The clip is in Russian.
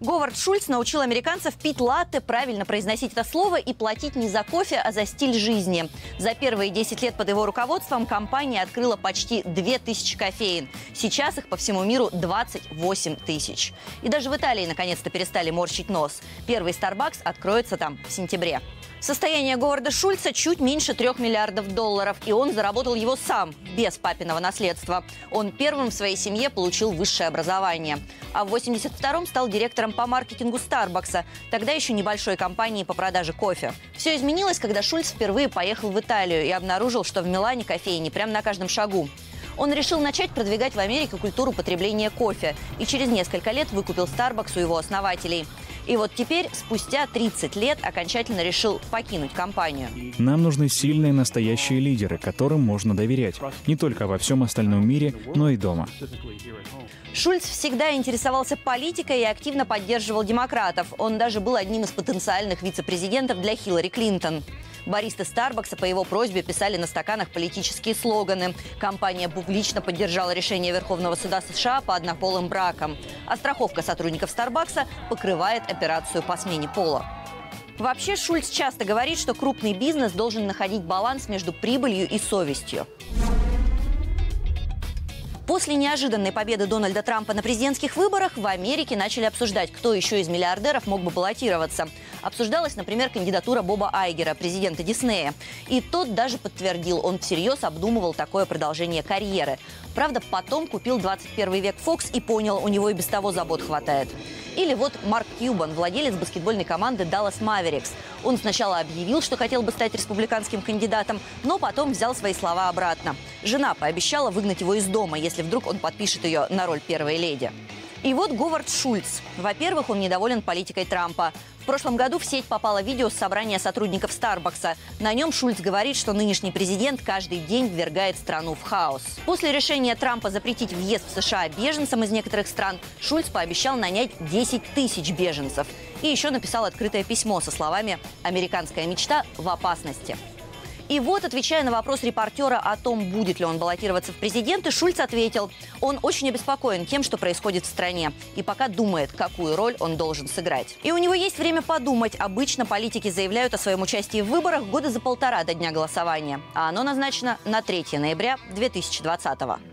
Говард Шульц научил американцев пить латте, правильно произносить это слово и платить не за кофе, а за стиль жизни. За первые 10 лет под его руководством компания открыла почти 2000 кофеин. Сейчас их по всему миру 28 тысяч. И даже в Италии наконец-то перестали морщить нос. Первый Starbucks откроется там в сентябре. Состояние Говарда Шульца чуть меньше трех миллиардов долларов, и он заработал его сам, без папиного наследства. Он первым в своей семье получил высшее образование. А в 82-м стал директором по маркетингу Старбакса, тогда еще небольшой компании по продаже кофе. Все изменилось, когда Шульц впервые поехал в Италию и обнаружил, что в Милане кофейни прямо на каждом шагу. Он решил начать продвигать в Америке культуру потребления кофе и через несколько лет выкупил Starbucks у его основателей. И вот теперь, спустя 30 лет, окончательно решил покинуть компанию. Нам нужны сильные настоящие лидеры, которым можно доверять. Не только во всем остальном мире, но и дома. Шульц всегда интересовался политикой и активно поддерживал демократов. Он даже был одним из потенциальных вице-президентов для Хиллари Клинтон. Баристы Старбакса по его просьбе писали на стаканах политические слоганы. Компания публично поддержала решение Верховного суда США по однополым бракам. А страховка сотрудников Старбакса покрывает операцию по смене пола. Вообще Шульц часто говорит, что крупный бизнес должен находить баланс между прибылью и совестью. После неожиданной победы Дональда Трампа на президентских выборах в Америке начали обсуждать, кто еще из миллиардеров мог бы баллотироваться. Обсуждалась, например, кандидатура Боба Айгера, президента Диснея. И тот даже подтвердил, он всерьез обдумывал такое продолжение карьеры. Правда, потом купил 21 век Fox и понял, у него и без того забот хватает. Или вот Марк Кьюбан, владелец баскетбольной команды Dallas Mavericks. Он сначала объявил, что хотел бы стать республиканским кандидатом, но потом взял свои слова обратно. Жена пообещала выгнать его из дома, если вдруг он подпишет ее на роль первой леди. И вот Говард Шульц. Во-первых, он недоволен политикой Трампа. В прошлом году в сеть попало видео с собрания сотрудников Старбакса. На нем Шульц говорит, что нынешний президент каждый день ввергает страну в хаос. После решения Трампа запретить въезд в США беженцам из некоторых стран, Шульц пообещал нанять 10 тысяч беженцев. И еще написал открытое письмо со словами «Американская мечта в опасности». И вот, отвечая на вопрос репортера о том, будет ли он баллотироваться в президенты, Шульц ответил, он очень обеспокоен тем, что происходит в стране, и пока думает, какую роль он должен сыграть. И у него есть время подумать. Обычно политики заявляют о своем участии в выборах года за полтора до дня голосования, а оно назначено на 3 ноября 2020 года.